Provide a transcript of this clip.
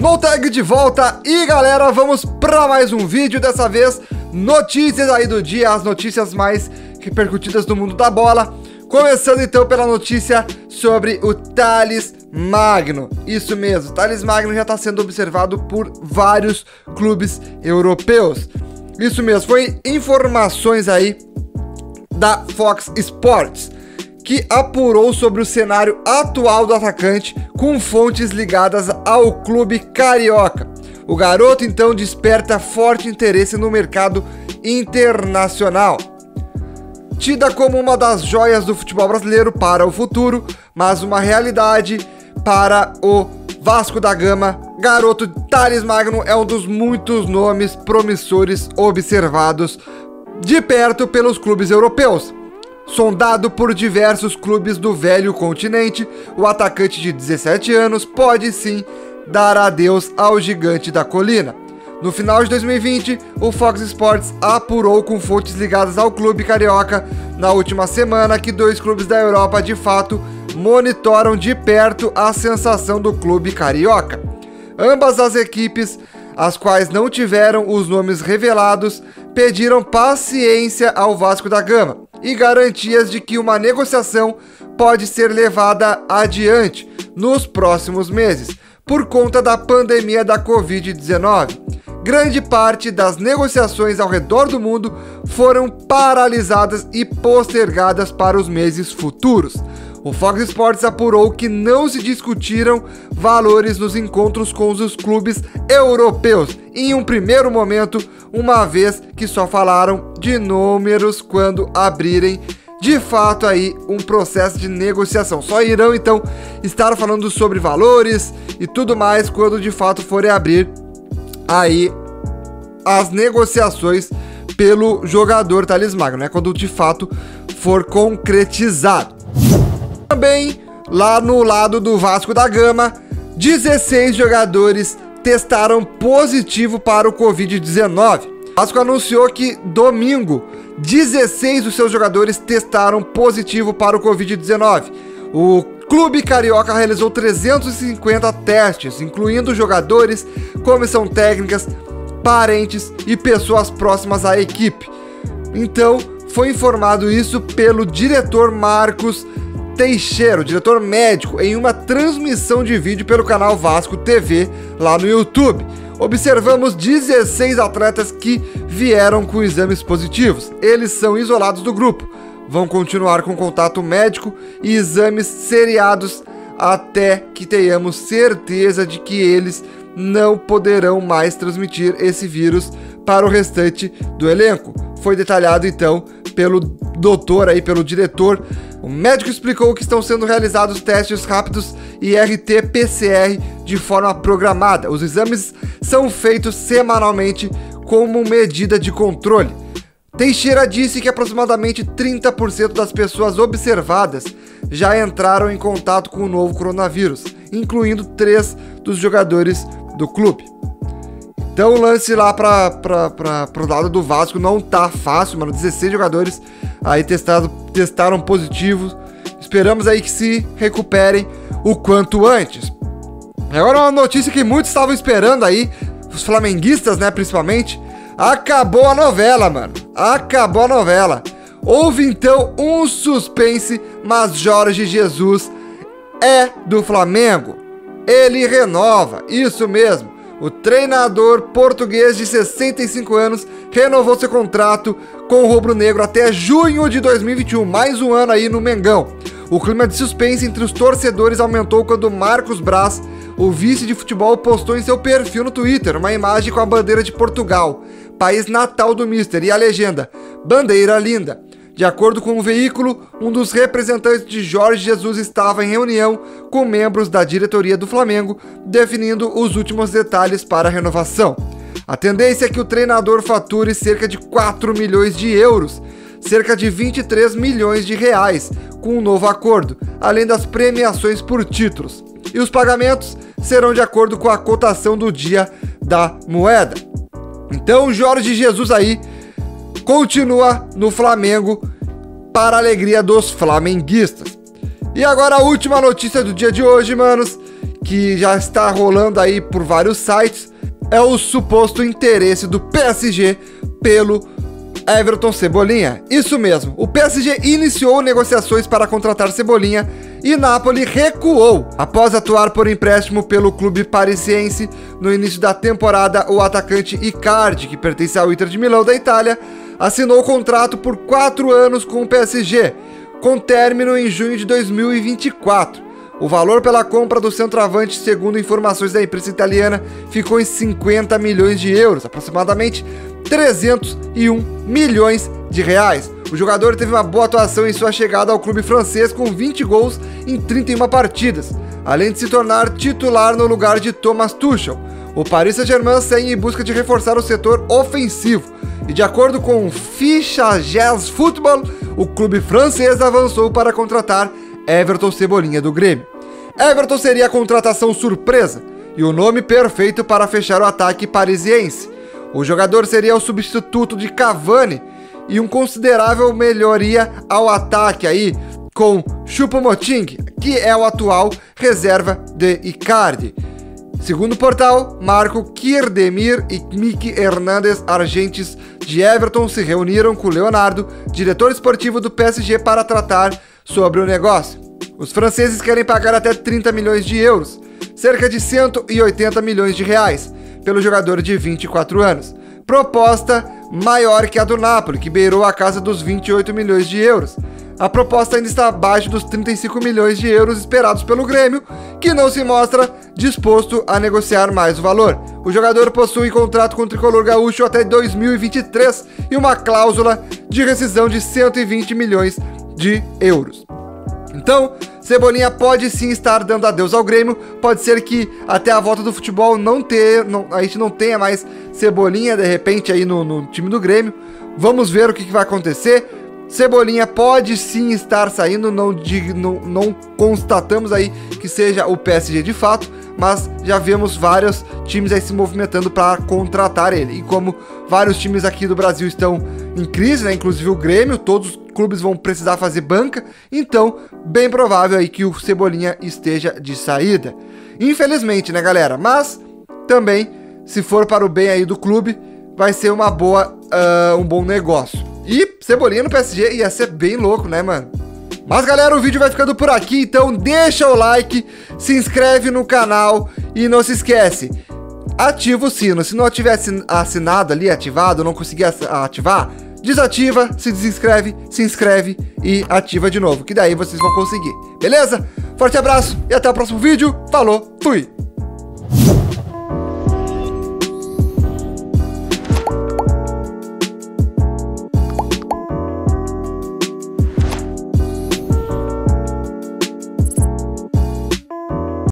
Tag de volta e galera, vamos para mais um vídeo, dessa vez notícias aí do dia, as notícias mais repercutidas do mundo da bola. Começando então pela notícia sobre o Thales Magno. Isso mesmo, Thales Magno já está sendo observado por vários clubes europeus. Isso mesmo, foi informações aí da Fox Sports que apurou sobre o cenário atual do atacante com fontes ligadas ao clube carioca. O garoto então desperta forte interesse no mercado internacional. Tida como uma das joias do futebol brasileiro para o futuro, mas uma realidade para o Vasco da Gama, garoto Thales Magno é um dos muitos nomes promissores observados de perto pelos clubes europeus. Sondado por diversos clubes do velho continente, o atacante de 17 anos pode sim dar adeus ao gigante da colina. No final de 2020, o Fox Sports apurou com fontes ligadas ao clube carioca na última semana que dois clubes da Europa de fato monitoram de perto a sensação do clube carioca. Ambas as equipes, as quais não tiveram os nomes revelados, pediram paciência ao Vasco da Gama e garantias de que uma negociação pode ser levada adiante nos próximos meses, por conta da pandemia da Covid-19. Grande parte das negociações ao redor do mundo foram paralisadas e postergadas para os meses futuros. O Fox Sports apurou que não se discutiram valores nos encontros com os clubes europeus, em um primeiro momento, uma vez que só falaram de números quando abrirem de fato aí um processo de negociação. Só irão então estar falando sobre valores e tudo mais quando de fato forem abrir aí as negociações pelo jogador Thales Magno, né? Quando de fato for concretizado. Também lá no lado do Vasco da Gama, 16 jogadores testaram positivo para o Covid-19. O Vasco anunciou que domingo 16 dos seus jogadores testaram positivo para o Covid-19. O Clube Carioca realizou 350 testes, incluindo jogadores, comissão técnicas, parentes e pessoas próximas à equipe. Então, foi informado isso pelo diretor Marcos Teixeira, o diretor médico, em uma transmissão de vídeo pelo canal Vasco TV lá no YouTube. Observamos 16 atletas que vieram com exames positivos. Eles são isolados do grupo. Vão continuar com contato médico e exames seriados até que tenhamos certeza de que eles não poderão mais transmitir esse vírus para o restante do elenco. Foi detalhado então pelo doutor aí, pelo diretor o médico explicou que estão sendo realizados testes rápidos e RT-PCR de forma programada. Os exames são feitos semanalmente como medida de controle. Teixeira disse que aproximadamente 30% das pessoas observadas já entraram em contato com o novo coronavírus, incluindo três dos jogadores do clube. Então o lance lá para o lado do Vasco não tá fácil, mano. 16 jogadores aí testado, testaram positivos. Esperamos aí que se recuperem o quanto antes. Agora uma notícia que muitos estavam esperando aí, os flamenguistas, né, principalmente. Acabou a novela, mano. Acabou a novela. Houve então um suspense, mas Jorge Jesus é do Flamengo. Ele renova, isso mesmo. O treinador português de 65 anos renovou seu contrato com o Rubro Negro até junho de 2021, mais um ano aí no Mengão. O clima de suspense entre os torcedores aumentou quando Marcos Braz, o vice de futebol, postou em seu perfil no Twitter uma imagem com a bandeira de Portugal, país natal do Mister, e a legenda: Bandeira linda. De acordo com o veículo, um dos representantes de Jorge Jesus estava em reunião com membros da diretoria do Flamengo, definindo os últimos detalhes para a renovação. A tendência é que o treinador fature cerca de 4 milhões de euros, cerca de 23 milhões de reais, com um novo acordo, além das premiações por títulos. E os pagamentos serão de acordo com a cotação do dia da moeda. Então, Jorge Jesus aí continua no Flamengo para a alegria dos flamenguistas. E agora a última notícia do dia de hoje, manos, que já está rolando aí por vários sites é o suposto interesse do PSG pelo Everton Cebolinha. Isso mesmo, o PSG iniciou negociações para contratar Cebolinha e Napoli recuou. Após atuar por empréstimo pelo clube parisiense no início da temporada, o atacante Icardi, que pertence ao Inter de Milão da Itália, assinou o contrato por quatro anos com o PSG, com término em junho de 2024. O valor pela compra do centroavante, segundo informações da imprensa italiana, ficou em 50 milhões de euros, aproximadamente 301 milhões de reais. O jogador teve uma boa atuação em sua chegada ao clube francês com 20 gols em 31 partidas, além de se tornar titular no lugar de Thomas Tuchel. O Paris Saint-Germain segue em busca de reforçar o setor ofensivo. E de acordo com Ficha Jazz Football, o clube francês avançou para contratar Everton Cebolinha do Grêmio. Everton seria a contratação surpresa e o nome perfeito para fechar o ataque parisiense. O jogador seria o substituto de Cavani e um considerável melhoria ao ataque aí com Choupo-Moting, que é o atual reserva de Icardi. Segundo o portal, Marco Kirdemir e Miki Hernandes, argentes de Everton, se reuniram com Leonardo, diretor esportivo do PSG, para tratar sobre o negócio. Os franceses querem pagar até 30 milhões de euros, cerca de 180 milhões de reais, pelo jogador de 24 anos. Proposta maior que a do Napoli, que beirou a casa dos 28 milhões de euros. A proposta ainda está abaixo dos 35 milhões de euros esperados pelo Grêmio, que não se mostra disposto a negociar mais o valor. O jogador possui contrato com o tricolor gaúcho até 2023 e uma cláusula de rescisão de 120 milhões de euros. Então, Cebolinha pode sim estar dando adeus ao Grêmio. Pode ser que até a volta do futebol não ter, não, a gente não tenha mais Cebolinha de repente aí no, no time do Grêmio. Vamos ver o que, que, vai acontecer. Cebolinha pode sim estar saindo, não, de, não, não constatamos aí que seja o PSG de fato, mas já vemos vários times aí se movimentando para contratar ele. E como vários times aqui do Brasil estão em crise, né, inclusive o Grêmio, todos os clubes vão precisar fazer banca, então bem provável aí que o Cebolinha esteja de saída. Infelizmente, né, galera? Mas também, se for para o bem aí do clube, vai ser uma boa, uh, um bom negócio. E Cebolinha no PSG ia ser bem louco, né, mano? Mas galera, o vídeo vai ficando por aqui, então deixa o like, se inscreve no canal e não se esquece, ativa o sino. Se não tiver assinado ali, ativado, não conseguir ativar, desativa, se desinscreve, se inscreve e ativa de novo, que daí vocês vão conseguir. Beleza? Forte abraço e até o próximo vídeo. Falou, fui!